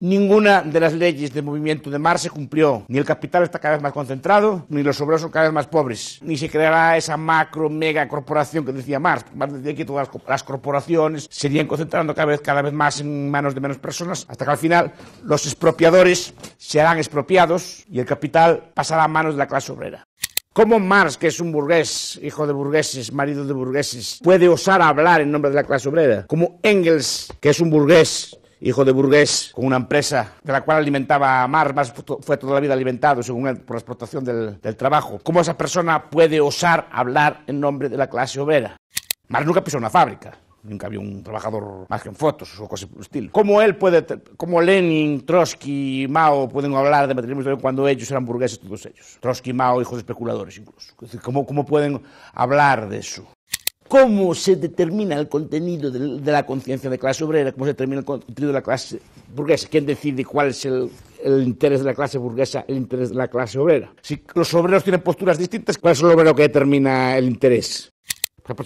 Ninguna de las leyes del movimiento de Marx se cumplió. Ni el capital está cada vez más concentrado, ni los obreros son cada vez más pobres. Ni se creará esa macro mega corporación que decía Marx. Marx decía que todas las corporaciones se irían concentrando cada vez, cada vez más en manos de menos personas, hasta que al final los expropiadores serán expropiados y el capital pasará a manos de la clase obrera. ¿Cómo Marx, que es un burgués, hijo de burgueses, marido de burgueses, puede osar hablar en nombre de la clase obrera? Como Engels, que es un burgués, hijo de burgués, con una empresa de la cual alimentaba a Marx, fue toda la vida alimentado, según él, por la explotación del, del trabajo. ¿Cómo esa persona puede osar hablar en nombre de la clase obrera? Marx nunca pisó una fábrica. Nunca había un trabajador más que en fotos o cosas por el estilo. ¿Cómo él puede, como Lenin, Trotsky, Mao pueden hablar de materialismo cuando ellos eran burgueses todos ellos? Trotsky, Mao, hijos de especuladores incluso. ¿Cómo, cómo pueden hablar de eso? Cómo se determina el contenido de, la conciencia de clase obrera, cómo se determina el contenido de la clase burguesa, quién decide cuál es el, interés de la clase burguesa, el interés de la clase obrera. Si los obreros tienen posturas distintas, ¿cuál es el obrero que determina el interés?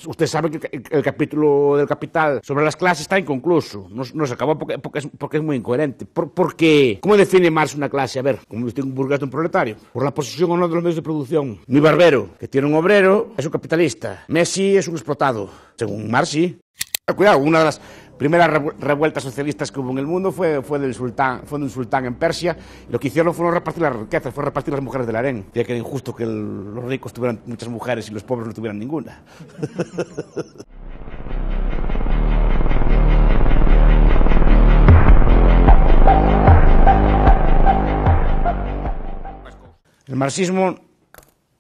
Usted sabe que el capítulo del Capital sobre las clases está inconcluso. No, se acabó porque, porque, es, porque es muy incoherente. Por, porque, ¿cómo define Marx una clase? A ver, como usted un burgués de un proletario? Por la posición o no de los medios de producción. Mi barbero, que tiene un obrero, es un capitalista. Messi es un explotado. Según Marx, sí. Cuidado, una de las primeras revueltas socialistas que hubo en el mundo fue, fue, del sultán, fue de un sultán en Persia. Lo que hicieron fue no repartir las riquezas, fue repartir las mujeres del harén. Ya que era injusto que los ricos tuvieran muchas mujeres y los pobres no tuvieran ninguna. El marxismo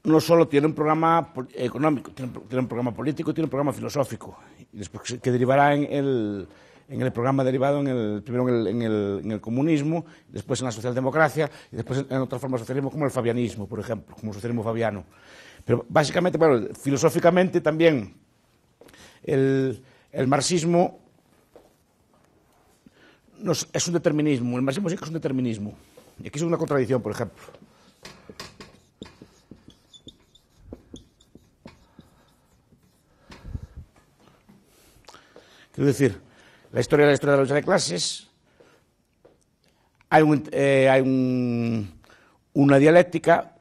no solo tiene un programa económico, tiene, un programa político, tiene un programa filosófico, y después que derivará en el, en el programa derivado en el, primero en el, en el, comunismo, después en la socialdemocracia, y después en, otra forma de socialismo como el fabianismo, por ejemplo, como el socialismo fabiano. Pero básicamente, bueno, filosóficamente también el, el marxismo es un determinismo, el marxismo sí que es un determinismo. Y aquí es una contradicción, por ejemplo. Quiero decir, la historia de la historia de la lucha de clases, hay, eh, una dialéctica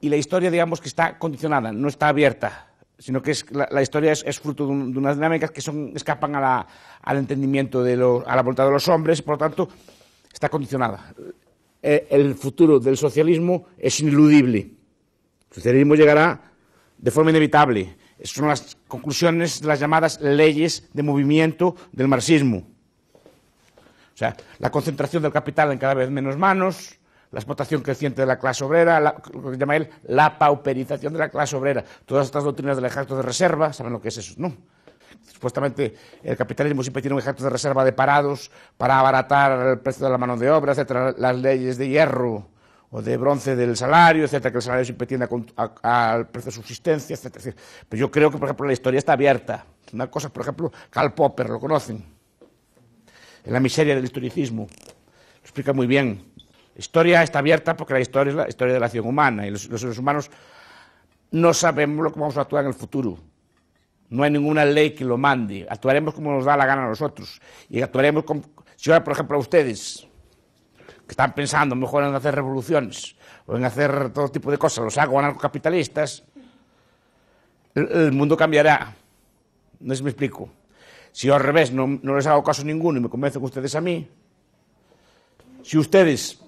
y la historia, digamos, que está condicionada, no está abierta, sino que la, historia es, fruto de, unas dinámicas que son, escapan al entendimiento, de a la voluntad de los hombres, por lo tanto, está condicionada. Eh, el futuro del socialismo es ineludible. El socialismo llegará de forma inevitable son las conclusiones de las llamadas leyes de movimiento del marxismo. O sea, la concentración del capital en cada vez menos manos, la explotación creciente de la clase obrera, lo que llama él la pauperización de la clase obrera. Todas estas doctrinas del ejército de reserva, ¿saben lo que es eso? No. Supuestamente el capitalismo siempre tiene un ejército de reserva de parados para abaratar el precio de la mano de obra, etcétera. Las leyes de hierro o de bronce del salario, etcétera, que el salario siempre tiende al precio de subsistencia, etcétera, Pero yo creo que, por ejemplo, la historia está abierta. Una cosa, por ejemplo, Karl Popper, lo conocen, en la miseria del historicismo, lo explica muy bien. La historia está abierta porque la historia es la historia de la acción humana y los, seres humanos no sabemos lo que vamos a actuar en el futuro. No hay ninguna ley que lo mande. Actuaremos como nos da la gana a nosotros. Y actuaremos como... Si ahora, por ejemplo, a ustedes que están pensando mejor en hacer revoluciones o en hacer todo tipo de cosas, los hago anarcocapitalistas, el, el mundo cambiará. No sé si me explico. Si al revés no, les hago caso ninguno y me convencen ustedes a mí, si ustedes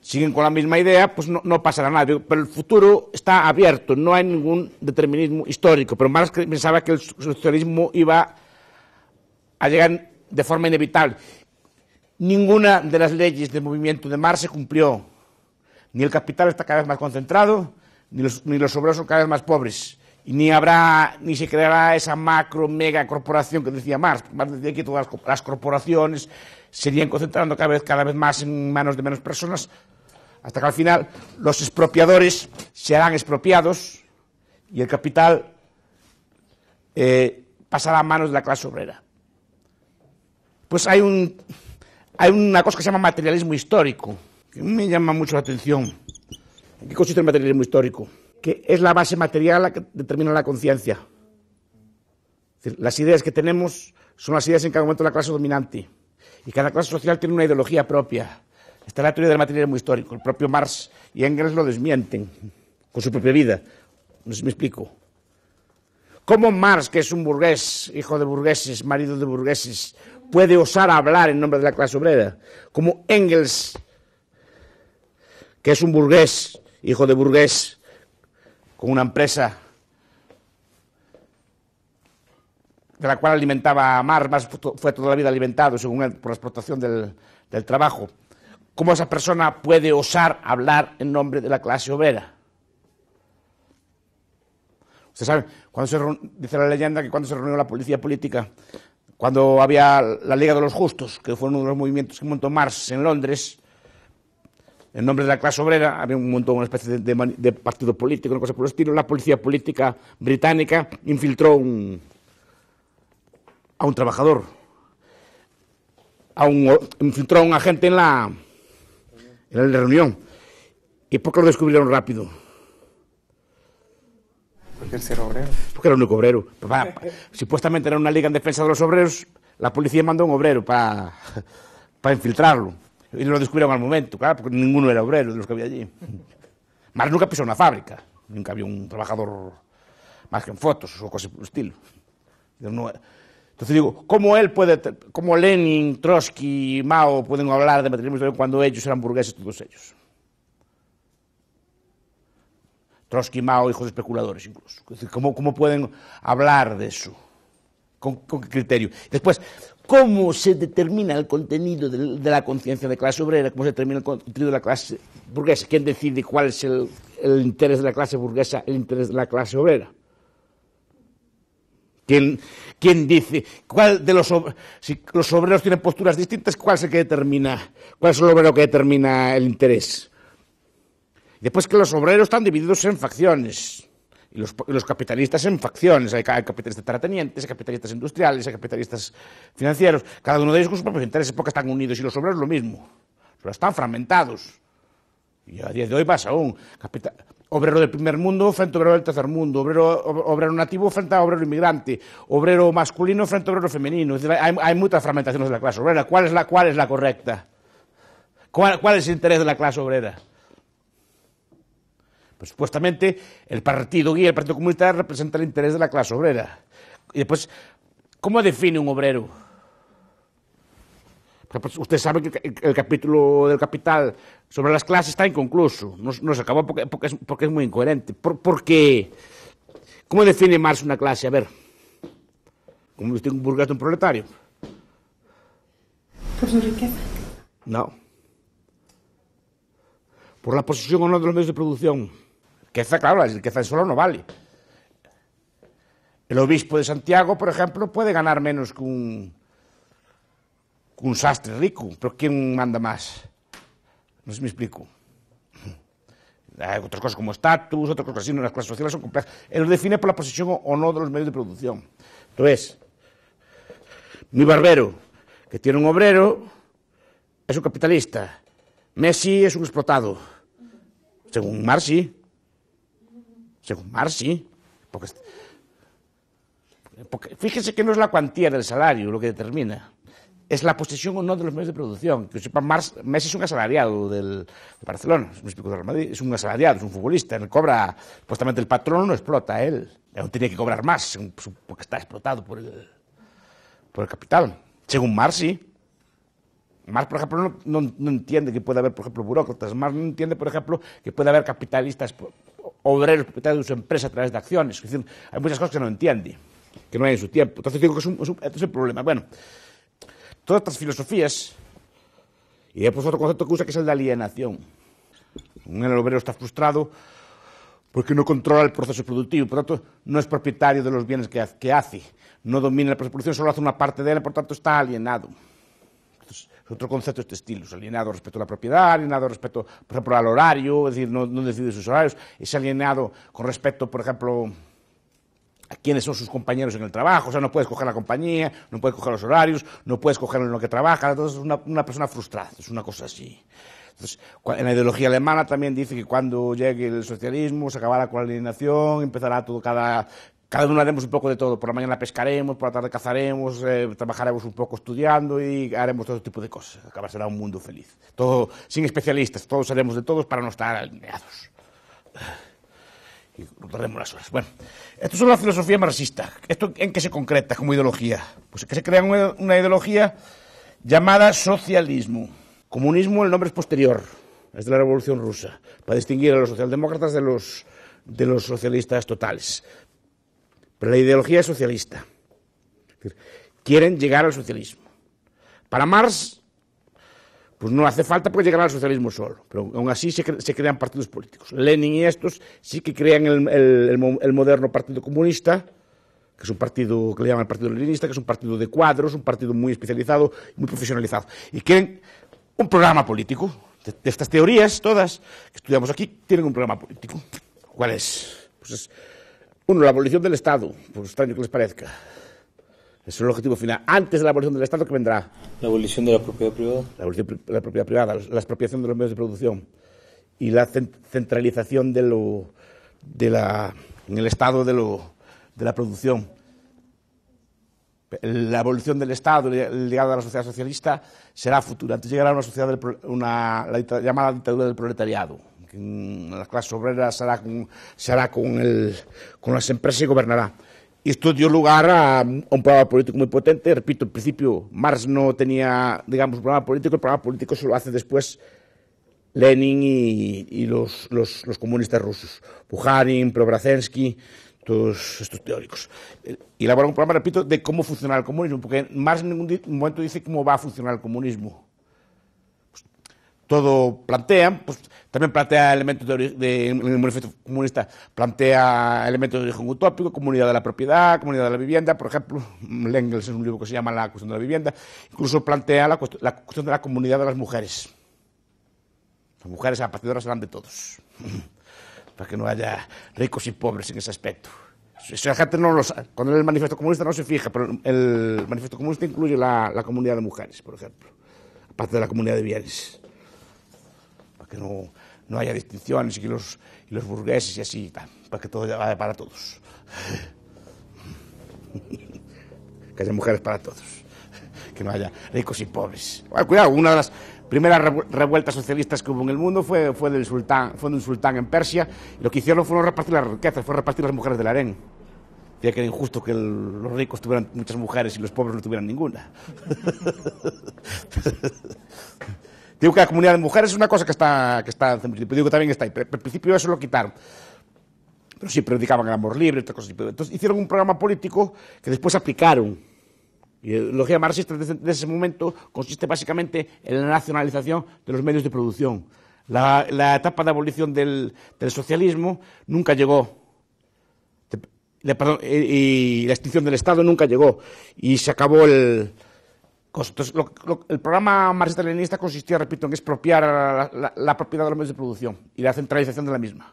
siguen con la misma idea, pues no, no, pasará nada. Pero el futuro está abierto, no hay ningún determinismo histórico. Pero Marx pensaba que el socialismo iba a llegar de forma inevitable. Ninguna de las leyes del movimiento de Marx se cumplió. Ni el capital está cada vez más concentrado, ni los, obreros son cada vez más pobres. Y ni habrá, ni se creará esa macro mega corporación que decía Marx. Marx decía que todas las corporaciones se irían concentrando cada vez, cada vez más en manos de menos personas, hasta que al final los expropiadores serán expropiados y el capital eh, pasará a manos de la clase obrera. Pues hay un, hay una cosa que se llama materialismo histórico, que me llama mucho la atención. qué consiste el materialismo histórico? Que es la base material la que determina la conciencia. Las ideas que tenemos son las ideas en cada momento de la clase dominante. Y cada clase social tiene una ideología propia. Esta es la teoría del materialismo histórico. El propio Marx y Engels lo desmienten con su propia vida. No sé si me explico. ¿Cómo Marx, que es un burgués, hijo de burgueses, marido de burgueses, puede osar hablar en nombre de la clase obrera? Como Engels, que es un burgués, hijo de burgués, con una empresa de la cual alimentaba a Marx, fue toda la vida alimentado, según él, por la explotación del, trabajo. ¿Cómo esa persona puede osar hablar en nombre de la clase obrera? Usted sabe, cuando se, dice la leyenda que cuando se reunió la policía política, cuando había la Liga de los Justos, que fue uno de los movimientos que montó Marx en Londres, en nombre de la clase obrera, había un montón, una especie de, de, de, partido político, una cosa por el estilo, la policía política británica infiltró un, a un trabajador, a un, infiltró a un agente en la, en la reunión. ¿Y qué lo descubrieron rápido? Porque él era obrero. Porque era el único obrero. Supuestamente era una liga en defensa de los obreros, la policía mandó un obrero para para infiltrarlo. Y lo descubrieron al momento, claro, porque ninguno era obrero de los que había allí. Más nunca pisó una fábrica, nunca había un trabajador más que en fotos o cosas por el estilo. Entonces digo, ¿cómo él puede, cómo Lenin, Trotsky, Mao pueden hablar de materialismo cuando ellos eran burgueses todos ellos? Trotsky, Mao, hijos especuladores incluso. ¿Cómo, cómo pueden hablar de eso? ¿Con, ¿Con, qué criterio? Después, ¿cómo se determina el contenido de, la conciencia de clase obrera? ¿Cómo se determina el contenido de la clase burguesa? ¿Quién decide cuál es el, el interés de la clase burguesa, el interés de la clase obrera? ¿Quién, ¿Quién, dice cuál de los si los obreros tienen posturas distintas, cuál es el que determina, cuál es el obrero que determina el interés? Después que los obreros están divididos en facciones. Y los, los, capitalistas en facciones. Hay, capitalistas terratenientes, hay capitalistas industriales, hay capitalistas financieros. Cada uno de ellos con sus propios intereses porque están unidos. Y los obreros lo mismo. Pero están fragmentados. Y a día de hoy pasa aún. Capital, obrero del primer mundo frente a obrero del tercer mundo. Obrero, obrero nativo frente a obrero inmigrante. Obrero masculino frente a obrero femenino. Es decir, hay, hay, muchas fragmentaciones de la clase obrera. ¿Cuál es la, cuál es la correcta? ¿Cuál, ¿Cuál es el interés de la clase obrera? Pues supuestamente el partido guía, el Partido Comunista, representa el interés de la clase obrera. Y después, ¿cómo define un obrero? Pues usted sabe que el capítulo del Capital sobre las clases está inconcluso, no, no se acabó porque, porque, es, porque, es, muy incoherente. Por, porque, ¿Cómo define Marx una clase? A ver, ¿cómo distingue un burgués de un proletario? Por su riqueza. No. Por la posesión o no de los medios de producción. riqueza, claro, la riqueza en solo no vale. El obispo de Santiago, por ejemplo, puede ganar menos que un, que un sastre rico, pero ¿quién manda más? No sé si me explico. Hay otras cosas como estatus, otras cosas así, las clases sociales son complejas. Él lo define por la posesión o no de los medios de producción. Entonces, mi barbero, que tiene un obrero, es un capitalista. Messi es un explotado. Según Marx, sí. Según Marx, sí. Porque, porque fíjese que no es la cuantía del salario lo que determina es la posesión o no de los medios de producción. Que sepa, Mars, Messi es un asalariado del, de Barcelona, es un, asalariado, es un futbolista, él cobra, supuestamente el patrón no explota a él, tiene que cobrar más porque está explotado por el, por el capital. Según Marx, sí. Marx, por ejemplo, no, entiende que puede haber, por ejemplo, burócratas. Marx no entiende, por ejemplo, que puede haber capitalistas, obreros propietarios de su empresa a través de acciones. Es decir, hay muchas cosas que no entiende, que no hay en su tiempo. Entonces digo que es un, es un, es el problema. Bueno, todas estas filosofías, y después otro concepto que usa que es el de alienación. Un obrero está frustrado porque no controla el proceso productivo, por lo tanto, no es propietario de los bienes que, que hace, no domina la producción, solo hace una parte de él, por lo tanto, está alienado. Entonces, es otro concepto de este estilo, es alienado respecto a la propiedad, alienado respecto, por ejemplo, al horario, es decir, no, no decide sus horarios, es alienado con respecto, por ejemplo, a quiénes son sus compañeros en el trabajo, o sea, no puedes coger la compañía, no puedes coger los horarios, no puedes coger en lo que trabaja, entonces es una, una persona frustrada, es una cosa así. Entonces, en la ideología alemana también dice que cuando llegue el socialismo se acabará con la alienación, empezará todo cada cada uno haremos un poco de todo. Por la mañana pescaremos, por la tarde cazaremos, eh, trabajaremos un poco estudiando y haremos todo tipo de cosas. Acaba será un mundo feliz. Todo sin especialistas, todos haremos de todos para no estar alineados. Y daremos las horas. Bueno, esto es una filosofía marxista. ¿Esto en qué se concreta como ideología? Pues que se crea una, una ideología llamada socialismo. Comunismo, el nombre es posterior, es de la Revolución Rusa, para distinguir a los socialdemócratas de los, de los socialistas totales. Pero la ideología es socialista. quieren llegar al socialismo. Para Marx, pues no hace falta pues llegar al socialismo solo, pero aún así se, cre se crean partidos políticos. Lenin y estos sí que crean el, el, el, moderno Partido Comunista, que es un partido que le llaman el Partido Leninista, que es un partido de cuadros, un partido muy especializado, muy profesionalizado. Y quieren un programa político. De, de estas teorías, todas, que estudiamos aquí, tienen un programa político. ¿Cuál es? Pues es uno, la abolición del Estado, por extraño que les parezca. Ese es el objetivo final. Antes de la abolición del Estado, ¿qué vendrá? La abolición de la propiedad privada. La abolición de la propiedad privada, la expropiación de los medios de producción y la centralización de lo, de la, en el Estado de, lo, de la producción. La abolición del Estado, llegado a la sociedad socialista, será futura. Antes llegará una sociedad, del, una, la llamada dictadura del proletariado, la clase obrera se hará con, se hará con, el, con las empresas y gobernará. Y esto dio lugar a, un programa político muy potente. Repito, en principio Marx no tenía, digamos, un programa político, el programa político se lo hace después Lenin y, y los, los, los, comunistas rusos, Bukharin, Preobrazhensky, todos estos teóricos. Y elaboran un programa, repito, de cómo funciona el comunismo, porque Marx en ningún momento dice cómo va a funcionar el comunismo. Todo plantean, pues también plantea elementos de, de, el manifiesto comunista, plantea elementos de origen utópico, comunidad de la propiedad, comunidad de la vivienda, por ejemplo, Engels es un libro que se llama La cuestión de la vivienda, incluso plantea la, la cuestión de la comunidad de las mujeres. Las mujeres a partir de ahora serán de todos, para que no haya ricos y pobres en ese aspecto. Si la gente no lo sabe, cuando el manifiesto comunista no se fija, pero el manifiesto comunista incluye la, la comunidad de mujeres, por ejemplo, aparte de la comunidad de bienes, que no no haya distinciones y los, y los burgueses y así, para que todo vaya para todos. que haya mujeres para todos. Que no haya ricos y pobres. Bueno, cuidado, una de las primeras revueltas socialistas que hubo en el mundo fue, fue, del sultán, fue de un sultán en Persia. Lo que hicieron fue repartir las riquezas, fue repartir las mujeres del harén. Decía que era injusto que los ricos tuvieran muchas mujeres y los pobres no tuvieran ninguna. Digo que la comunidad de mujeres es una cosa que está, que está pero digo que también está ahí. Pero al principio eso lo quitaron. Pero sí predicaban el amor libre, otras cosas. Entonces hicieron un programa político que después aplicaron. Y la ideología marxista desde, ese momento consiste básicamente en la nacionalización de los medios de producción. La, etapa de abolición del, socialismo nunca llegó. Perdón, y, y la extinción del Estado nunca llegó. Y se acabó el, entonces, lo, lo, el programa marxista-leninista consistía, repito, en expropiar la, la, propiedad de los medios de producción y la centralización de la misma.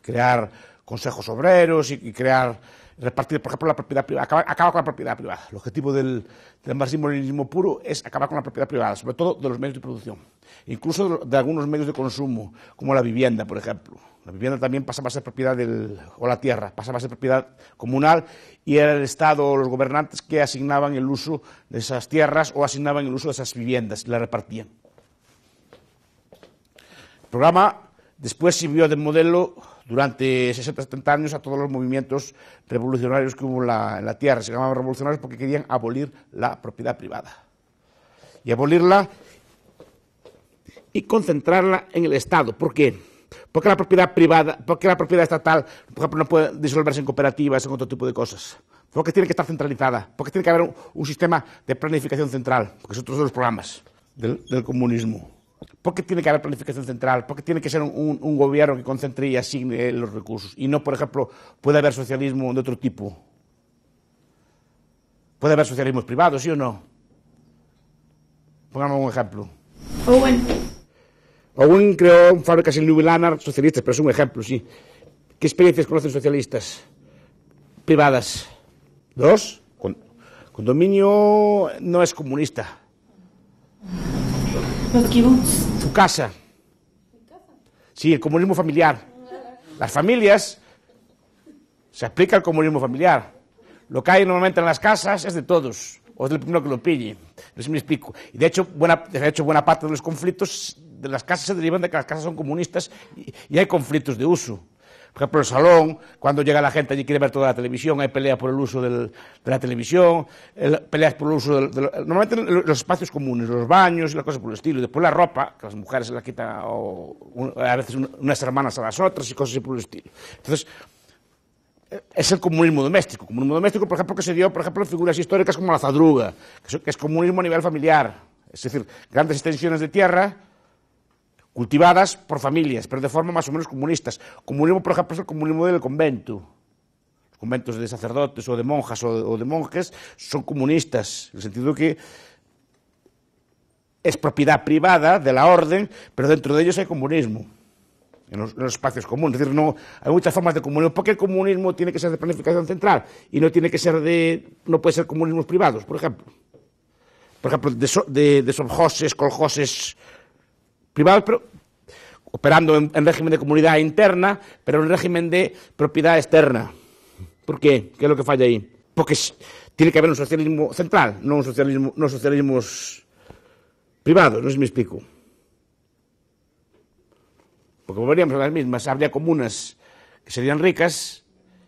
Crear consejos obreros y crear, repartir, por ejemplo, la propiedad privada. Acaba, con la propiedad privada. El objetivo del, marxismo-leninismo puro es acabar con la propiedad privada, sobre todo de los medios de producción. Incluso de, algunos medios de consumo, como la vivienda, por ejemplo. La vivienda también pasaba a ser propiedad del, o la tierra, pasaba a ser propiedad comunal y era el Estado o los gobernantes que asignaban el uso de esas tierras o asignaban el uso de esas viviendas y la repartían. El programa después sirvió de modelo durante 60-70 años a todos los movimientos revolucionarios que hubo en la, tierra. Se llamaban revolucionarios porque querían abolir la propiedad privada. Y abolirla y concentrarla en el Estado. ¿Por qué? ¿Por qué la propiedad privada, por qué la propiedad estatal, por ejemplo, no puede disolverse en cooperativas, en otro tipo de cosas? Porque tiene que estar centralizada, porque tiene que haber un, sistema de planificación central, porque es otro de los programas del comunismo. ¿Por qué tiene que haber planificación central? ¿Por qué tiene que ser un, un, gobierno que concentre y asigne los recursos? Y no, por ejemplo, puede haber socialismo de otro tipo. Puede haber socialismos privados, ¿sí o no? Pongamos un ejemplo. Owen. Owen creó fábricas en Ljubljana socialistas, pero es un ejemplo, sí. ¿Qué experiencias conocen socialistas? Privadas. Dos. Con, condominio no es comunista. Su casa. Sí, el comunismo familiar. Las familias Se aplica el comunismo familiar. Lo que hay normalmente en las casas es de todos, o es del primero que lo pille. No sé si me explico. Y de hecho, buena, de hecho, buena parte de los conflictos de las casas se derivan de que las casas son comunistas y hay conflictos de uso. Por ejemplo, el salón, cuando llega la gente allí quiere ver toda la televisión, hay pelea por el uso del, de la televisión, el, peleas por el uso del, Normalmente los espacios comunes, los baños y las cosas por el estilo. Y después la ropa, que las mujeres se la quitan, o a veces unas hermanas a las otras y cosas por el estilo. Entonces, es el comunismo doméstico. Comunismo doméstico, por ejemplo, que se dio, por ejemplo, en figuras históricas como la zadruga, que es comunismo a nivel familiar. Es decir, grandes extensiones de tierra cultivadas por familias, pero de forma más o menos comunistas. Comunismo, por ejemplo, es el comunismo del convento. Los conventos de sacerdotes o de monjas o de, monjes son comunistas, en el sentido que es propiedad privada de la orden, pero dentro de ellos hay comunismo. En los, en los, espacios comunes. Es decir, no, hay muchas formas de comunismo. porque el comunismo tiene que ser de planificación central y no tiene que ser de. no puede ser comunismos privados, por ejemplo? Por ejemplo, de, so, de, de coljoses privado, pero operando en, en, régimen de comunidad interna, pero en régimen de propiedad externa. ¿Por qué? ¿Qué es lo que falla ahí? Porque tiene que haber un socialismo central, no un socialismo, no socialismos privados, no sé si me explico. Porque volveríamos a las mismas, habría comunas que serían ricas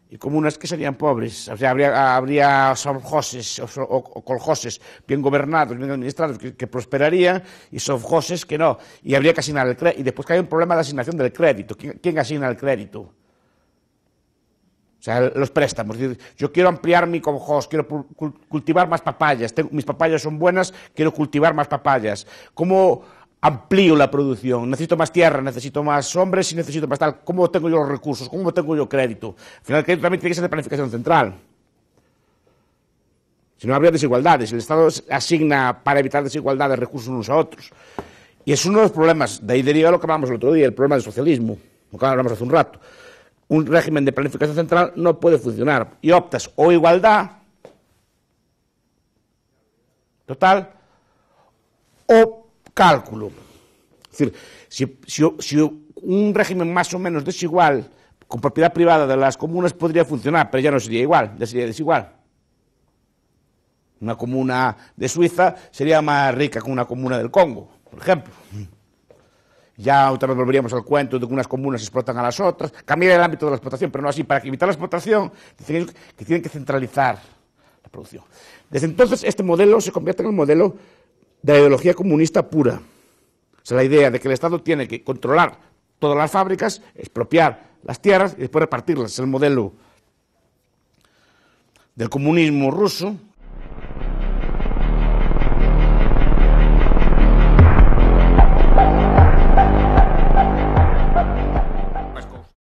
y comunas que serían pobres. O sea, habría, habría sovjoses o, o, o, coljoses bien gobernados, bien administrados, que, prosperarían, y sovjoses que no. Y habría que asignar el crédito. Y después que hay un problema de asignación del crédito. ¿Quién, asigna el crédito? O sea, los préstamos. Yo quiero ampliar mi coljos, quiero cultivar más papayas. Mis papayas son buenas, quiero cultivar más papayas. ¿Cómo amplío la producción, necesito más tierra, necesito más hombres y necesito más tal. ¿Cómo tengo yo los recursos? ¿Cómo tengo yo crédito? Al final, el crédito también tiene que ser de planificación central. Si no, habría desigualdades. El Estado asigna para evitar desigualdades recursos unos a otros. Y es uno de los problemas. De ahí deriva lo que hablamos el otro día, el problema del socialismo, lo que hablamos hace un rato. Un régimen de planificación central no puede funcionar. Y optas o igualdad total o cálculo. Es decir, si, un régimen más o menos desigual, con propiedad privada de las comunas, podría funcionar, pero ya no sería igual, ya sería desigual. Una comuna de Suiza sería más rica que una comuna del Congo, por ejemplo. Ya otra vez volveríamos al cuento de que unas comunas explotan a las otras. Cambiar el ámbito de la explotación, pero no así. Para evitar la explotación, que tienen que centralizar la producción. Desde entonces, este modelo se convierte en el modelo de ideología comunista pura. O sea, la idea de que el Estado tiene que controlar todas las fábricas, expropiar las tierras y después repartirlas. Es el modelo del comunismo ruso